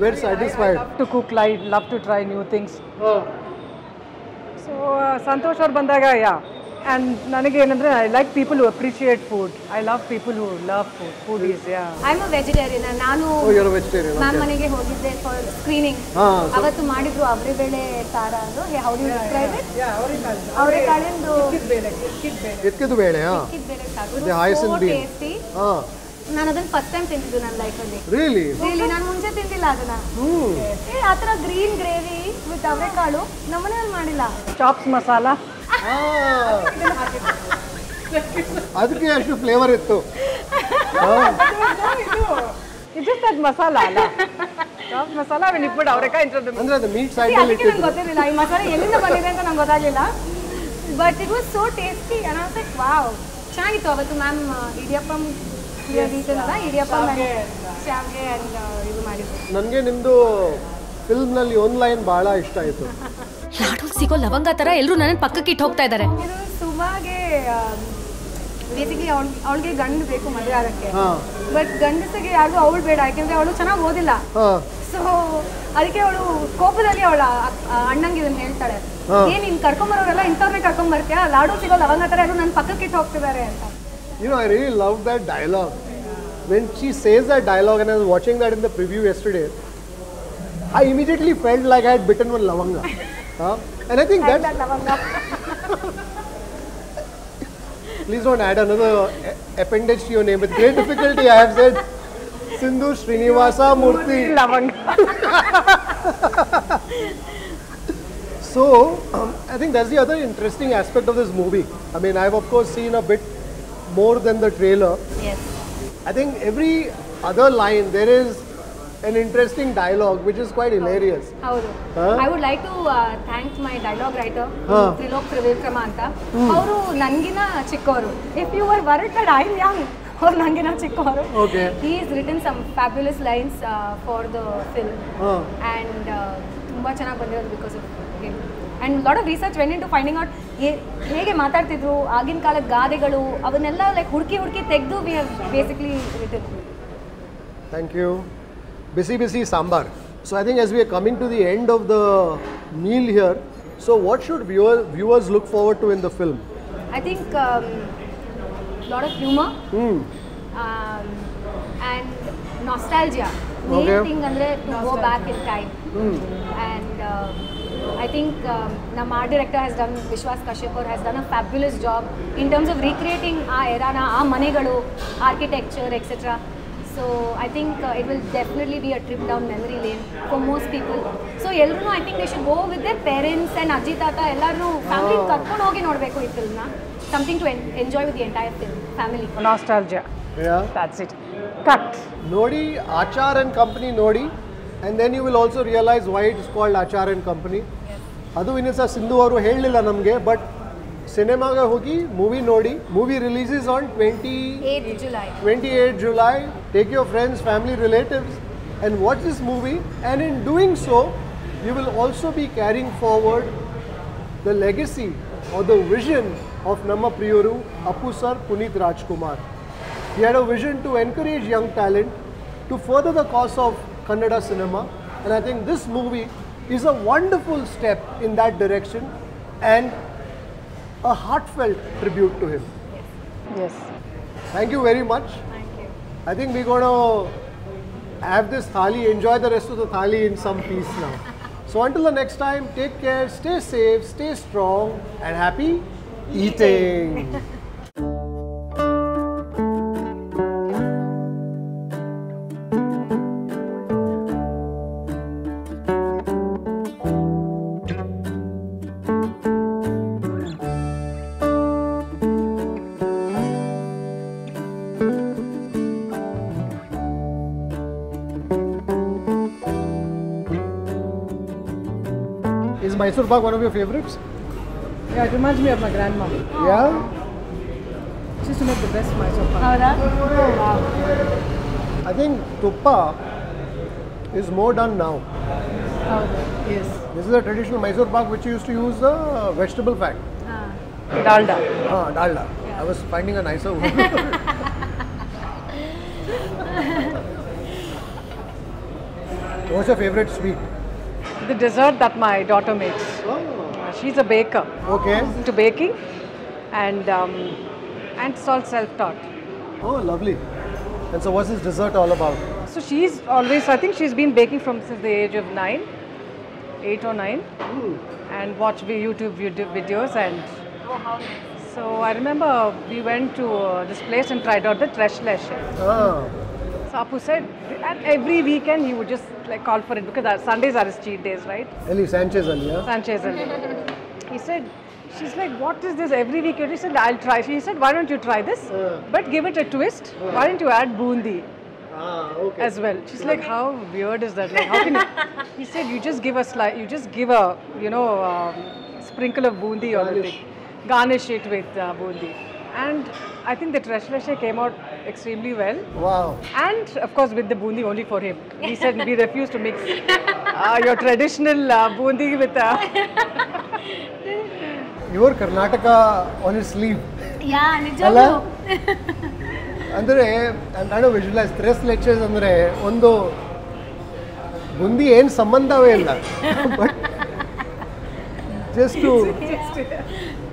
Were satisfied love to cook light love to try new things so Santosh ಅವ್ರು ಬಂದಾಗ yeah and ನನಗೆ ಏನಂದರೆ I like people who appreciate food I love people who love food food is yeah I am a vegetarian ನಾನು your vegetarian ma'am ಮನೆಗೆ ಹೋಗಿದ್ದೆ for screening ಹಾ, ಅವತ್ತು ಮಾಡಿದ್ರು ಅವರೇ ಬೇಳೆ ಸಾರ ಅದು ಹೌ ಡು ಡಿಸ್ಕ್ರೈಬ್ ಇಟ್ ಅವರೆಕಾಳಿಂದು ಎತ್ಕಿದ್ದು ಬೇಳೆ ಹಾ ಬೇಳೆ The hyacinth ಸಾರು bean. ಟೇಸ್ಟಿ ಹಾಂ ನಾನು ಅದನ್ನ ಫಸ್ಟ್ ಟೈಮ್ ತಿಂದಿದ್ದು ನನ್ನ ಲೈಫಲ್ಲಿ ರಿಯಲಿ ಇಲ್ಲಿ ನಾನು ಮುಂಚೆ ತಿಂದಿಲ್ಲ ಅದನ್ನ. ಏ ಆ ಥರ ಗ್ರೀನ್ ಗ್ರೇವಿ ವಿತ್ ಅವರೆಕಾಳು ನಮ್ಮನೇಲಿ ಮಾಡಿಲ್ಲ. ಚಾಪ್ಸ್ ಮಸಾಲ ಅದಕ್ಕೆ ಅಷ್ಟು ಫ್ಲೇವರ್ ಇತ್ತು. ಇಟ್ ಜಸ್ಟ್ ದಟ್ ಮಸಾಲ ಅಲ್ಲ. Chops masala when you put avarekai into ಅಂದ್ರೆ ಅದು ಮೀಟ್ ಸೈಡ್ ಅಲ್ಲಿ ಇತ್ತು ನಂಗೆ ಗೊತ್ತಿರಲಿಲ್ಲ. ಈ ಮಸಾಲೆ ಎಲ್ಲಿಂದ ಬಂದಿದೆ ಅಂತ ನಂಗೆ ಗೊತ್ತಾಗಲಿಲ್ಲ. But it was so tasty like wow ಚೆನ್ನಾಗಿತ್ತು ಅವತ್ತು ಮ್ಯಾಮ್ ಇಡಿಯಪ್ಪಂ ಇಡಿಯಪ್ಪಂ ಇದು ಮಾಡಿದ್ರು. ನನಗೆ ನಿಮ್ಮದು ಫಿಲ್ಮ್ನಲ್ಲಿ ಒಂದು ಲೈನ್ ಬಹಳ ಇಷ್ಟ ಆಯ್ತು. ಲಾಡೋಲ್ ಸಿಗೋ ಲವಂಗ ತರ ಎಲ್ಲರೂ ನನ್ನ ಪಕ್ಕಕ್ಕೆ ಇಟ್ಟು ಹೋಗ್ತಾ ಇದಾರೆ. ಇದು ಸುಮಾಗೆ ಬೇಸಿಗೆ ಅವಳು ಅವಳಿಗೆ ಗಂಡು ಬೇಕು ಮದುವೆ ಆಗಕ್ಕೆ. ಬಟ್ ಗಂಡಸಿಗೆ ಯಾರು ಅವಳು ಬೇಡ ಯಾಕೆಂದ್ರೆ ಅವಳು ಚೆನ್ನಾಗಿ ಓದಿಲ್ಲ. ಸೊ ಅದಕ್ಕೆ ಅವಳು ಕೋಪದಲ್ಲಿ ಅವಳ ಅಣ್ಣಂಗೆ ಇದನ್ನ ಹೇಳ್ತಾಳೆ. ಏನ್ ನೀನ್ ಕರ್ಕೊಂಬರೋರೆಲ್ಲ ಇಂಥವ್ರನ್ನೇ ಕರ್ಕೊಂಬರ್ತೀಯ? ಲಾಡು ಸಿಗೋ ಲವಂಗ ತರ ಎಲ್ಲರೂ ನನ್ನ ಪಕ್ಕಕ್ಕೆ ಇಟ್ಟು ಹೋಗ್ತಿದ್ದಾರೆ ಅಂತ. You know, I really love that dialogue. When she says that dialogue, and I was watching that in the preview yesterday, I immediately felt like I had bitten one lavanga. [LAUGHS] Huh? And I think that's. That [LAUGHS] Please don't add another eh, appendage to your name. With great difficulty, I have said Sindhu Sreenivasa Murthy. [LAUGHS] Lavanga. so, um, [CLEARS THROAT] I think that's the other interesting aspect of this movie. I mean, I've of course seen a bit more than the trailer. S I think every other line there is an interesting dialogue which is quite hilarious. ಹೌದು ಹಾ? I would like to thank my dialogue writer ಹಾ. ತ್ರಿಲೋಕ್ ತ್ರಿವಿಕ್ರಮ ಅಂತ ಅವರು ನನಗಿನ ಚಿಕ್ಕವರು if you are word that I Young ಅವ್ರು ನನಗಿನ ಚಿಕ್ಕವರು Okay. He is written some fabulous lines for the film Huh. And ತುಂಬ ಚೆನ್ನಾಗಿ ಬಂದಿರೋದು because of him and lot of research when in to finding out ಹೇಗೆ ಮಾತಾಡ್ತಿದ್ರು ಆಗಿನ ಕಾಲದ ಗಾದೆಗಳು ಅವನ್ನೆಲ್ಲ ಲೈಕ್ ಹುಡುಕಿ ಹುಡುಕಿ ತೆಗೆದು we have basically return Thank you. Busy, busy sambar. So I think as we are coming to the end of the meal here, so what should viewer, viewers look forward to in the film? I think um, lot of humor Hmm. um, and nostalgia. Main Okay. thing ಅಂದ್ರೆ to go back in time. And uh, I think um, ನಮ್ಮ art director has done Vishwas Kashyap ಅವ್ರು has done a fabulous job in terms of recreating ಆ ಎರಾನ ಆ ಮನೆಗಳು architecture etcetera so I think it will definitely be a trip down memory lane for most people so ಎಲ್ಲರೂ I think they should go with their parents and ಅಜ್ಜಿ ತಾತ ಎಲ್ಲರೂ family ಕರ್ಕೊಂಡು ಹೋಗಿ ನೋಡಬೇಕು ಈ ಫಿಲ್ಮ್ನ something to enjoy with entire film family nostalgia that's it cut ನೋಡಿ Achar and company ನೋಡಿ. And then you will also realise why it's called Achar and company ಅದು ಇನ್ನೂ ಸಹ ಸಿಂಧು ಅವರು ಹೇಳಲಿಲ್ಲ ನಮಗೆ ಬಟ್ ಸಿನಿಮಾಗೆ ಹೋಗಿ ಮೂವಿ ನೋಡಿ movie releases on twenty 8th July. 28 July. Take your friends, family, relatives, and watch this movie. And in doing so, you will also be carrying forward the legacy or the vision of Nama Priyuru, Apu Sir Puneet Rajkumar. He had a vision to encourage young talent to further the cause of Kannada cinema. And I think this movie is a wonderful step in that direction and a heartfelt tribute to him. Yes. Thank you very much. Thank you. I think we're going to have this thali, enjoy the rest of the thali in some peace now. So until the next time, take care, stay safe, stay strong, and happy eating. [LAUGHS] Is Mysore Pak one of your favorites? Yeah, it reminds me of my grandma. Yeah? She used to make the best Mysore pak. ಹೌದಾ I think tuppa is more done now. Yes. This is a traditional Mysore Pak which used to use the vegetable fat. Dalda. Ah, dalda. I was finding a nicer word. [LAUGHS] What's your favorite sweet? The dessert that my daughter makes. Uh, She's a baker. Okay. Into baking and um, and it's all self-taught. Oh, lovely. And so, what's this dessert all about? So she's always, I think she's been baking from since the age of nine, eight or nine, and watch vi- YouTube videos. And so I remember we went to uh, this place and tried out the tres leches. So Appu said, and every weekend he would just like call for it because our Sundays are his cheat days, right? Ellie Sanchez Ali, yeah? Sanchez Ali. He said, she's like, what is this every weekend? He said, I'll try. He said, why don't you try this? But give it a twist. Why don't you add bundi? Ah, okay. as well. She's like, how weird is that? Like, how can you? [LAUGHS] He said, you just give a slice, you just give a, you know, um, sprinkle of or Garnish. something. Garnish it with uh, bundi and I think the tres leches came out extremely well. Wow. And of course with the bundi only for him. He said we refuse to mix [LAUGHS] uh, your traditional uh, bundi with... Uh... [LAUGHS] your Karnataka on his sleeve. Yeah, ನಿಜ ಅಂದರೆ ನಾನು visualise ಥ್ರೆಸ್ lectures ಅಂದರೆ ಒಂದು ಬುಂದಿ ಏನು ಸಂಬಂಧವೇ ಇಲ್ಲ [LAUGHS] just just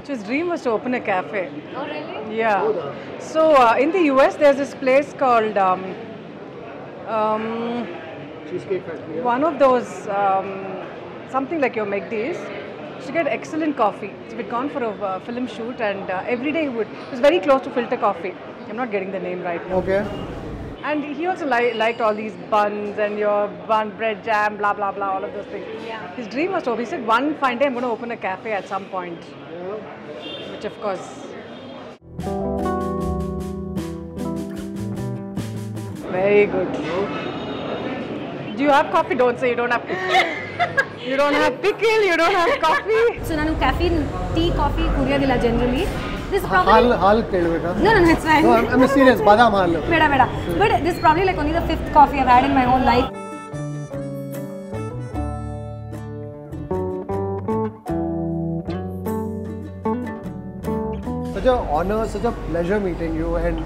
his dream was to open a cafe. Oh, really? Yeah. So uh, in the US, there's this place called. Um, um, one of those um, something like your McD's. She get excellent coffee. So we'd gone for a uh, film shoot, and uh, every day he would. It was very close to filter coffee. I'm not getting the name right now. Okay And he also li- liked all these buns and your bun, bread jam, blah blah blah, all of those things. Yeah. His dream was to. He said, one fine day I'm going to open a cafe at some point gift, of course. Very good. Do you have coffee? Don't say you don't have pickle. you don't have pickle, you don't have coffee. So, Nanu, caffeine, tea, coffee, Kuriyadilla generally. This is probably... Hal, hal no, no, no, it's fine. No, I'm, I'm serious. Badam hal. Beda, beda. But this is probably like only the fifth coffee I've had in my whole life. honor, such a pleasure meeting you. And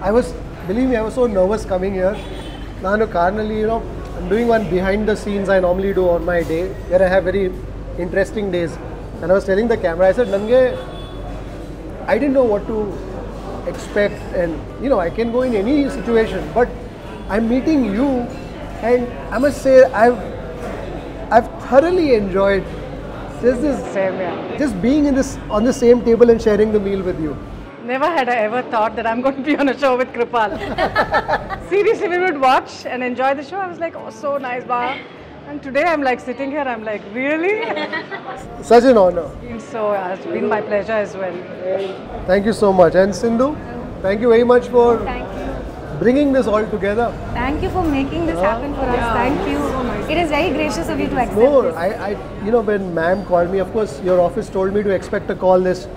I was, believe me, I was so nervous coming here. Nanu carnally, you know, I'm doing one behind the scenes I normally do on my day, where I have very interesting days. And I was telling the camera, I said, Nange, I didn't know what to expect. And, you know, I can go in any situation, but I'm meeting you. And I must say, I've, I've thoroughly enjoyed just this, same, yeah. just being in this on the same table and sharing the meal with you. Never had I ever thought that I'm going to be on a show with Kripal. [LAUGHS] Seriously, we would watch and enjoy the show. I was like, oh, so nice, wow. And today I'm like sitting here, I'm like, really? Such an honor. so uh, it's been my pleasure as well. Thank you so much. And Sindhu, thank you very much for Thank you. bringing this all together. Thank you for making this happen for us. Thank you. It is very gracious of you to accept No, this. I, I, you know, when ma'am called me, of course, your office told me to expect a call list.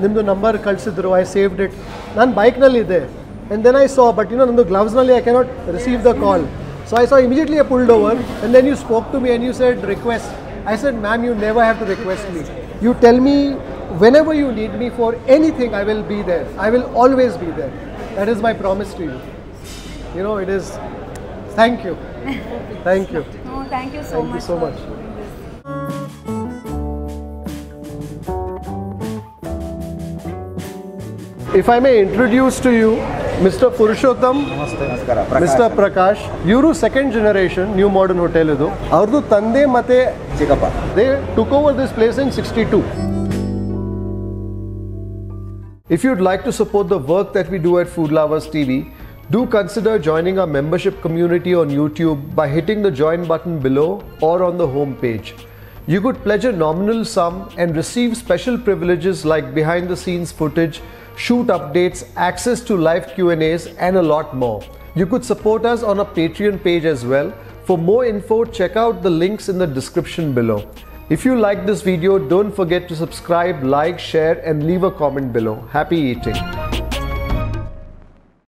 ನಿಮ್ಮದು number ಕಳಿಸಿದ್ರು I saved it ನಾನು ಬೈಕ್ನಲ್ಲಿ ಇದ್ದೆ and then I saw but ಇನ್ನೂ ನಂದು ಗ್ಲವ್ಸ್ನಲ್ಲಿ I cannot receive the call so I saw immediately I pulled over and then you spoke to me and you said request I said ma'am you never have to request me you tell me whenever you need me for anything I will be there I will always be there that is my promise to you you know it is thank you thank you No, thank you so Thank you much. so for much. If I may introduce to you Mr. Purushottam, Mr. Prakash, ಇವರು second generation new modern hotel ಇದು ಅವ್ರದ್ದು ತಂದೆ ಮತ್ತೆ ಚಿಕ್ಕಪ್ಪ they took over this place in sixty two If you'd like to support the work that we do at Food Lovers TV, do consider joining our membership community on YouTube by hitting the join button below or on the home page. You could pledge a nominal sum and receive special privileges like behind the scenes footage, shoot updates, access to live Q&As and a lot more. You could support us on our Patreon page as well. For more info, check out the links in the description below. If you like this video, don't forget to subscribe, like, share, and leave a comment below. Happy eating.